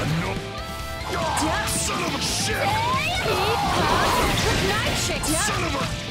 Son of a shit! Son of a!